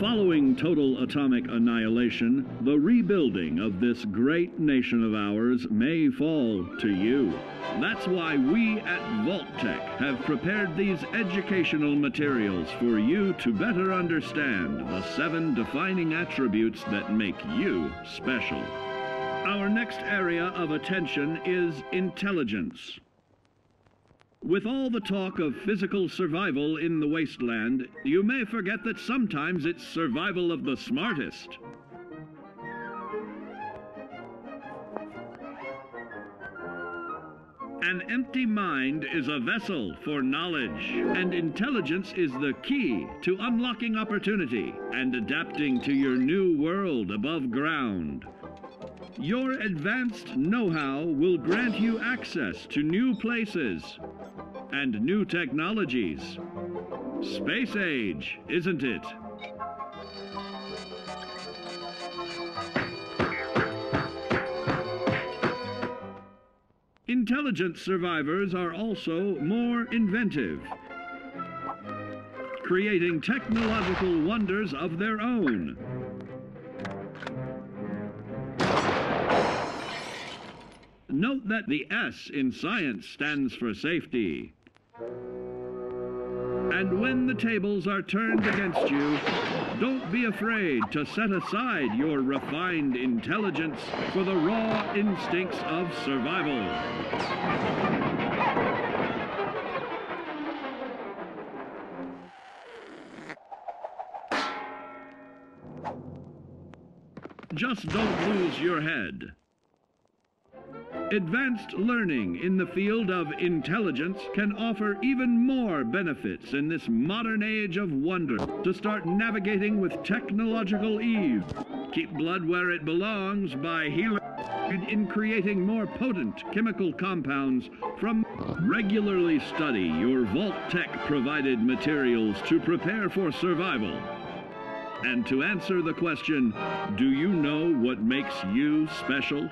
Following total atomic annihilation, the rebuilding of this great nation of ours may fall to you. That's why we at Vault-Tec have prepared these educational materials for you to better understand the seven defining attributes that make you special. Our next area of attention is intelligence. With all the talk of physical survival in the wasteland, you may forget that sometimes it's survival of the smartest. An empty mind is a vessel for knowledge, and intelligence is the key to unlocking opportunity and adapting to your new world above ground. Your advanced know-how will grant you access to new places and new technologies. Space age, isn't it? Intelligent survivors are also more inventive, creating technological wonders of their own. Note that the S in science stands for safety. And when the tables are turned against you, don't be afraid to set aside your refined intelligence for the raw instincts of survival. Just don't lose your head. Advanced learning in the field of intelligence can offer even more benefits in this modern age of wonder to start navigating with technological ease. Keep blood where it belongs by healing and in creating more potent chemical compounds from regularly study your Vault Tech provided materials to prepare for survival. And to answer the question, do you know what makes you special?